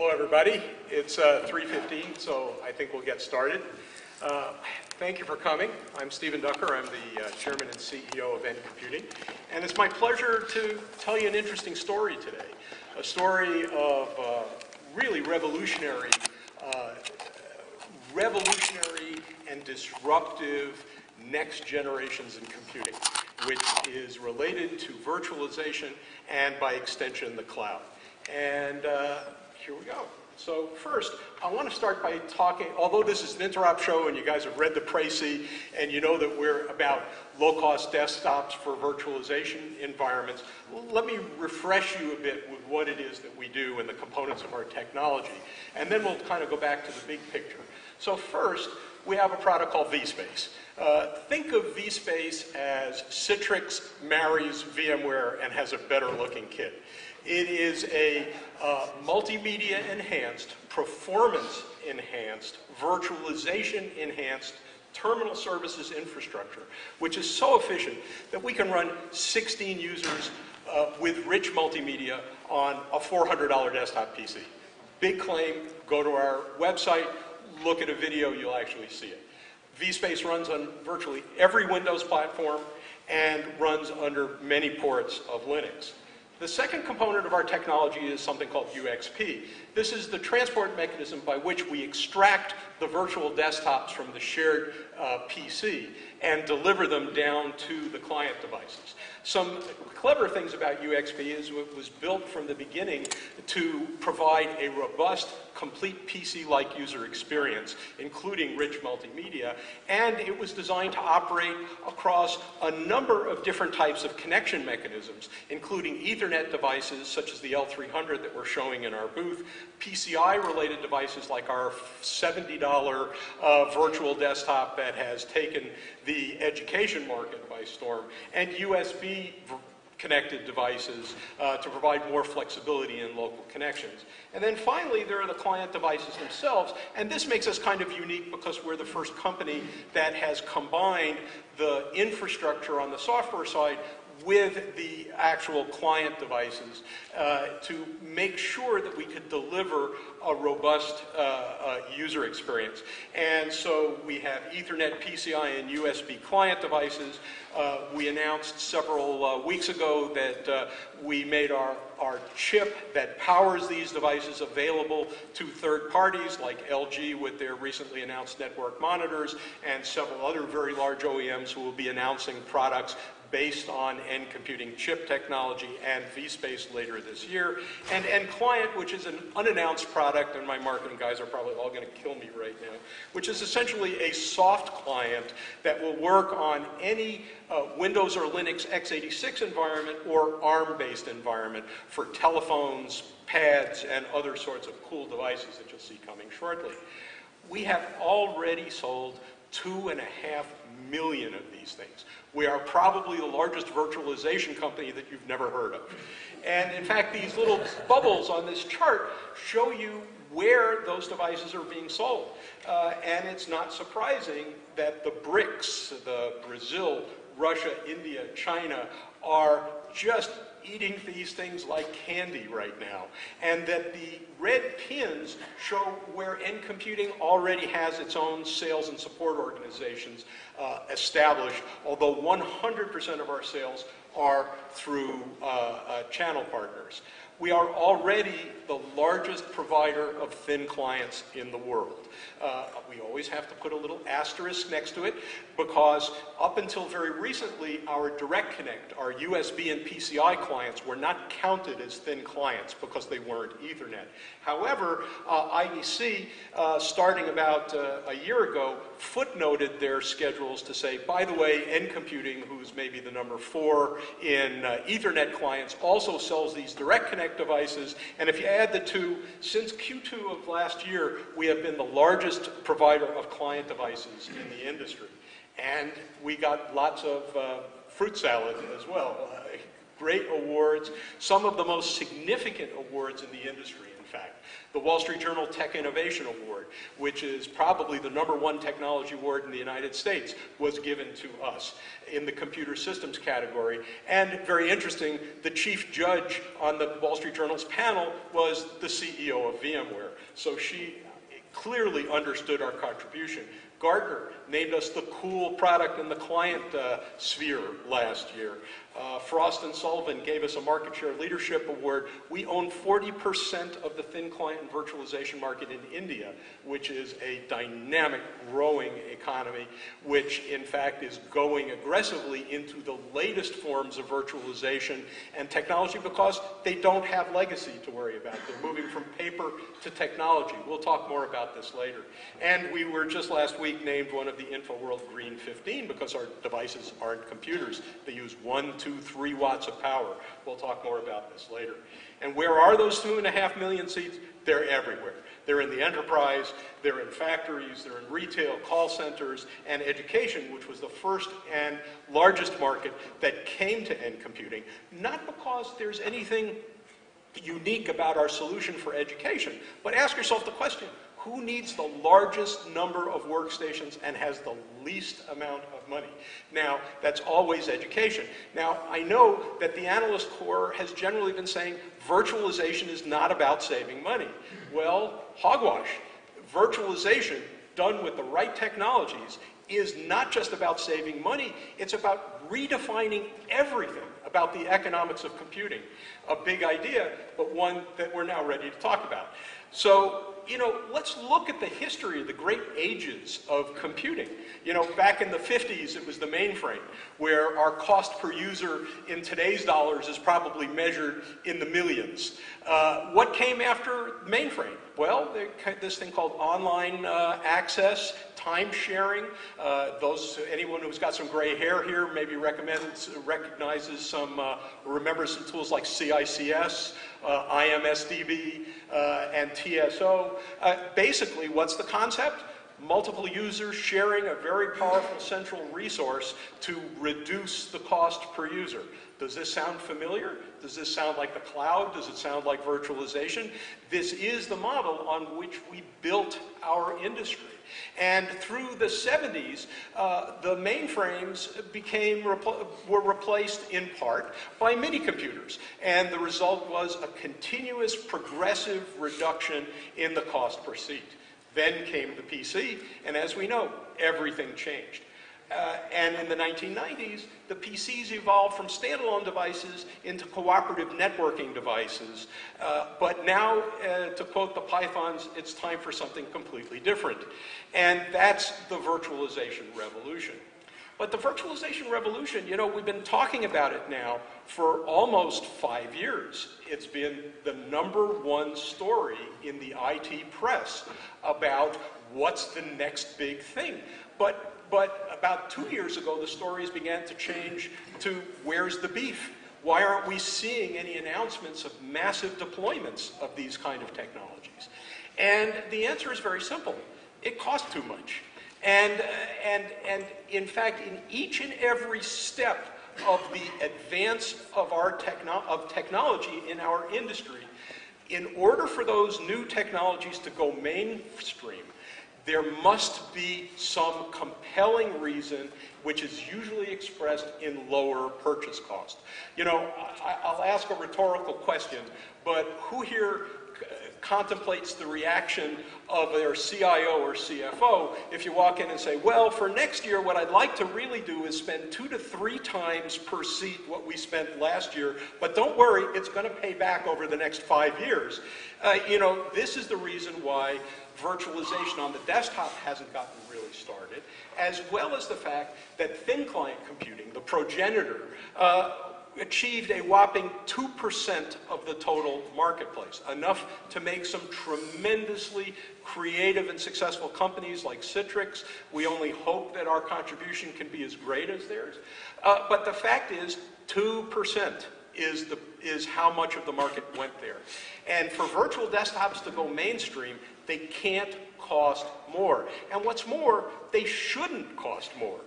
Hello, everybody. It's uh, 3.15, so I think we'll get started. Uh, thank you for coming. I'm Stephen Dukker. I'm the uh, chairman and CEO of N Computing. And it's my pleasure to tell you an interesting story today. A story of uh, really revolutionary, uh, revolutionary and disruptive next generations in computing, which is related to virtualization and by extension the cloud. And uh, here we go. So first, I want to start by talking, although this is an interop show and you guys have read the précis and you know that we're about low-cost desktops for virtualization environments, let me refresh you a bit with what it is that we do and the components of our technology. And then we'll kind of go back to the big picture. So first, we have a product called vSpace. Uh, think of vSpace as Citrix marries VMware and has a better looking kit. It is a uh, multimedia enhanced, performance enhanced, virtualization enhanced terminal services infrastructure, which is so efficient that we can run 16 users uh, with rich multimedia on a $400 desktop PC. Big claim, go to our website, look at a video, you'll actually see it. vSpace runs on virtually every Windows platform and runs under many ports of Linux. The second component of our technology is something called UXP. This is the transport mechanism by which we extract the virtual desktops from the shared uh, PC and deliver them down to the client devices. Some clever things about UXP is it was built from the beginning to provide a robust complete PC-like user experience, including rich multimedia, and it was designed to operate across a number of different types of connection mechanisms, including Ethernet devices such as the L300 that we're showing in our booth, PCI-related devices like our $70 uh, virtual desktop that has taken the education market by storm, and USB connected devices uh, to provide more flexibility in local connections. And then finally, there are the client devices themselves, and this makes us kind of unique because we're the first company that has combined the infrastructure on the software side with the actual client devices uh, to make sure that we could deliver a robust uh, uh, user experience. And so we have Ethernet, PCI, and USB client devices. Uh, we announced several uh, weeks ago that uh, we made our, our chip that powers these devices available to third parties like LG with their recently announced network monitors and several other very large OEMs who will be announcing products based on NComputing chip technology and vSpace later this year, and N Client, which is an unannounced product, and my marketing guys are probably all going to kill me right now, which is essentially a soft client that will work on any uh, Windows or Linux x86 environment or ARM-based environment for telephones, pads, and other sorts of cool devices that you'll see coming shortly. We have already sold two and a half million of these things. We are probably the largest virtualization company that you've never heard of. And in fact, these little bubbles on this chart show you where those devices are being sold. Uh, and it's not surprising that the BRICS, the Brazil, Russia, India, China, are just eating these things like candy right now. And that the red pins show where NComputing already has its own sales and support organizations uh, established, although 100% of our sales are through uh, uh, channel partners. We are already the largest provider of thin clients in the world. Uh, we always have to put a little asterisk next to it because up until very recently, our Direct Connect, our USB and PCI clients were not counted as thin clients because they weren't Ethernet. However, uh, IDC, uh, starting about uh, a year ago, footnoted their schedules to say, by the way, NComputing, who's maybe the number four in uh, Ethernet clients, also sells these Direct Connect devices. And if you add the two, since Q2 of last year, we have been the largest provider of client devices in the industry. And we got lots of uh, fruit salad as well. Great awards, some of the most significant awards in the industry. In fact. The Wall Street Journal Tech Innovation Award, which is probably the number one technology award in the United States, was given to us in the computer systems category. And very interesting, the chief judge on the Wall Street Journal's panel was the CEO of VMware. So she clearly understood our contribution. Gartner named us the cool product in the client uh, sphere last year. Uh, Frost and Sullivan gave us a market share leadership award. We own 40% of the thin client and virtualization market in India, which is a dynamic, growing economy, which in fact is going aggressively into the latest forms of virtualization and technology because they don't have legacy to worry about. They're moving from paper to technology. We'll talk more about this later. And we were just last week named one of the InfoWorld Green 15 because our devices aren't computers. They use one, two, three watts of power. We'll talk more about this later. And where are those two and a half million seats? They're everywhere. They're in the enterprise, they're in factories, they're in retail, call centers, and education, which was the first and largest market that came to NComputing, not because there's anything unique about our solution for education, but ask yourself the question, who needs the largest number of workstations and has the least amount of money? Now, that's always education. Now, I know that the analyst corps has generally been saying virtualization is not about saving money. Well, hogwash. Virtualization done with the right technologies is not just about saving money, it's about redefining everything about the economics of computing. A big idea, but one that we're now ready to talk about. So, you know, let's look at the history of the great ages of computing. You know, back in the 50s, it was the mainframe, where our cost per user in today's dollars is probably measured in the millions. Uh, what came after mainframe? Well, this thing called online uh, access, time sharing. Uh, those, anyone who's got some gray hair here maybe recommends, recognizes some, uh, remembers some tools like CICS, uh, IMSDB, uh, and TSO. Uh, basically, what's the concept? multiple users sharing a very powerful central resource to reduce the cost per user. Does this sound familiar? Does this sound like the cloud? Does it sound like virtualization? This is the model on which we built our industry. And through the 70s, uh, the mainframes became were replaced in part by mini computers. And the result was a continuous progressive reduction in the cost per seat. Then came the PC, and as we know, everything changed. Uh, and in the 1990s, the PCs evolved from standalone devices into cooperative networking devices. Uh, but now, uh, to quote the Pythons, it's time for something completely different. And that's the virtualization revolution. But the virtualization revolution, you know, we've been talking about it now for almost five years. It's been the number one story in the IT press about what's the next big thing. But but about two years ago, the stories began to change to where's the beef? Why aren't we seeing any announcements of massive deployments of these kind of technologies? And the answer is very simple. It costs too much. And, and, and in fact, in each and every step of the advance of, our techno of technology in our industry, in order for those new technologies to go mainstream, there must be some compelling reason which is usually expressed in lower purchase cost. You know, I, will ask a rhetorical question, but who here contemplates the reaction of their CIO or CFO if you walk in and say, well, for next year, what I'd like to really do is spend two to three times per seat what we spent last year, but don't worry, it's going to pay back over the next five years. Uh, you know, this is the reason why virtualization on the desktop hasn't gotten really started, as well as the fact that thin client computing, the progenitor, uh, achieved a whopping 2% of the total marketplace, enough to make some tremendously creative and successful companies like Citrix. We only hope that our contribution can be as great as theirs. Uh, but the fact is, 2% is, the, is how much of the market went there. And for virtual desktops to go mainstream, they can't cost more. And what's more, they shouldn't cost more.